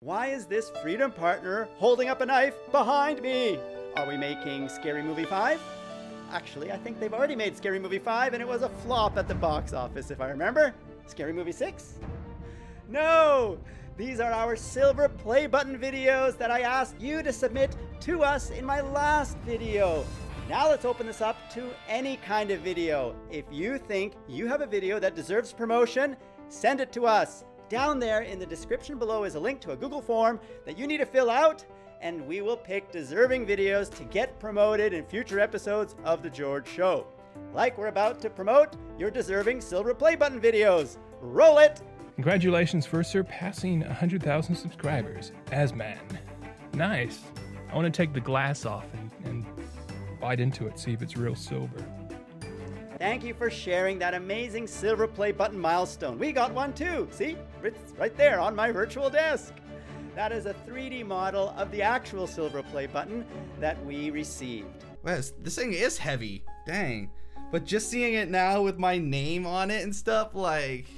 Why is this Freedom partner holding up a knife behind me? Are we making Scary Movie 5? Actually, I think they've already made Scary Movie 5 and it was a flop at the box office, if I remember. Scary Movie 6? No! These are our silver play button videos that I asked you to submit to us in my last video. Now let's open this up to any kind of video. If you think you have a video that deserves promotion, send it to us. Down there in the description below is a link to a Google form that you need to fill out, and we will pick deserving videos to get promoted in future episodes of The George Show. Like we're about to promote your deserving silver play button videos. Roll it! Congratulations for surpassing 100,000 subscribers, AzzMan. Nice. I want to take the glass off and, and bite into it, see if it's real silver. Thank you for sharing that amazing silver play button milestone. We got one too. See? It's right there on my virtual desk. That is a 3D model of the actual silver play button that we received. This thing is heavy. Dang. But just seeing it now with my name on it and stuff, like.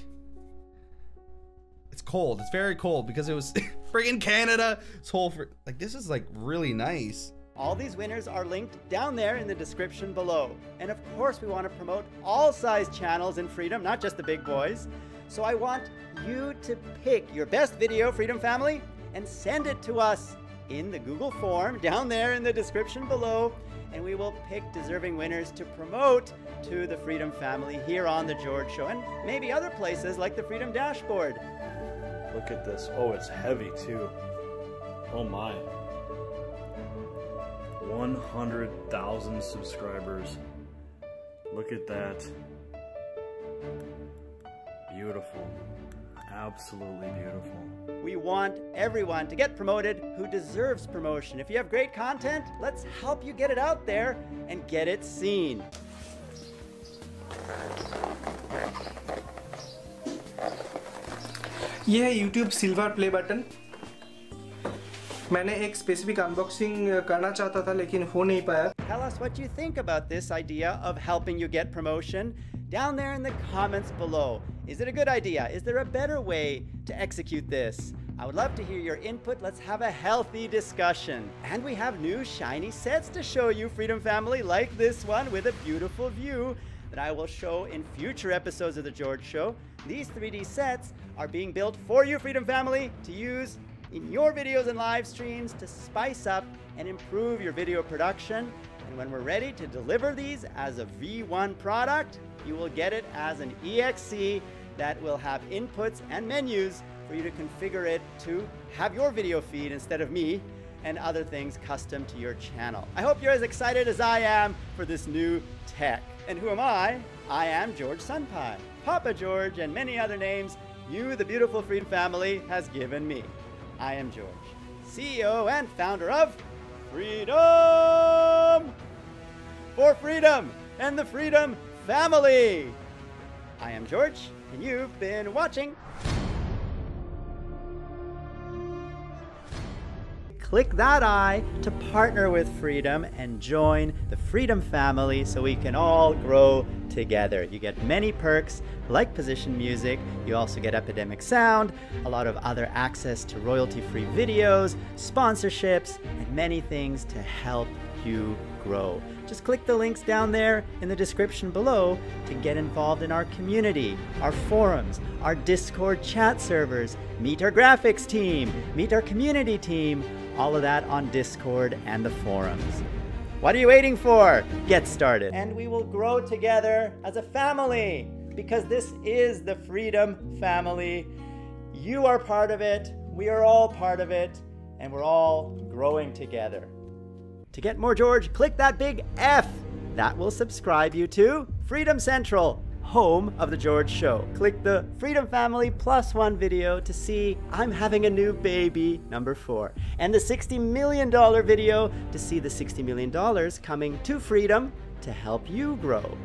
It's cold. It's very cold because it was friggin' Canada. This whole. Like, this is like really nice. All these winners are linked down there in the description below. And of course, we want to promote all size channels in Freedom, not just the big boys. So I want you to pick your best video, Freedom Family, and send it to us in the Google form down there in the description below. And we will pick deserving winners to promote to the Freedom Family here on The George Show and maybe other places like the Freedom Dashboard. Look at this. Oh, it's heavy too. Oh my. 100,000 subscribers. Look at that. Beautiful. Absolutely beautiful. We want everyone to get promoted who deserves promotion. If you have great content, let's help you get it out there and get it seen. Yeah, YouTube silver play button. मैंने एक specific unboxing करना चाहता था लेकिन हो नहीं पाया Tell us what you think about this idea of helping you get promotion down there in the comments below. Is it a good idea? Is there a better way to execute this? I would love to hear your input. Let's have a healthy discussion. And we have new shiny sets to show you, Freedom Family, like this one with a beautiful view that I will show in future episodes of The George Show. These 3D sets are being built for you, Freedom Family, to use in your videos and live streams to spice up and improve your video production. And when we're ready to deliver these as a V1 product, you will get it as an EXE that will have inputs and menus for you to configure it to have your video feed instead of me and other things custom to your channel. I hope you're as excited as I am for this new tech. And who am I? I am George Senpai, Papa George, and many other names you, the beautiful Freedom family, has given me. I am George, CEO and founder of Freedom for Freedom and the Freedom Family. I am George, and you've been watching. Click that eye to partner with Freedom and join the Freedom family so we can all grow together. You get many perks like position music, you also get Epidemic Sound, a lot of other access to royalty free videos, sponsorships, and many things to help you grow. Just click the links down there in the description below to get involved in our community, our forums, our Discord chat servers, meet our graphics team, meet our community team, all of that on Discord and the forums. What are you waiting for? Get started. And we will grow together as a family because this is the Freedom Family. You are part of it, we are all part of it, and we're all growing together. To get more George, click that big F. That will subscribe you to Freedom Central, home of The George Show. Click the Freedom Family Plus One video to see I'm having a new baby, number four, and the $60 million video to see the $60 million coming to Freedom to help you grow.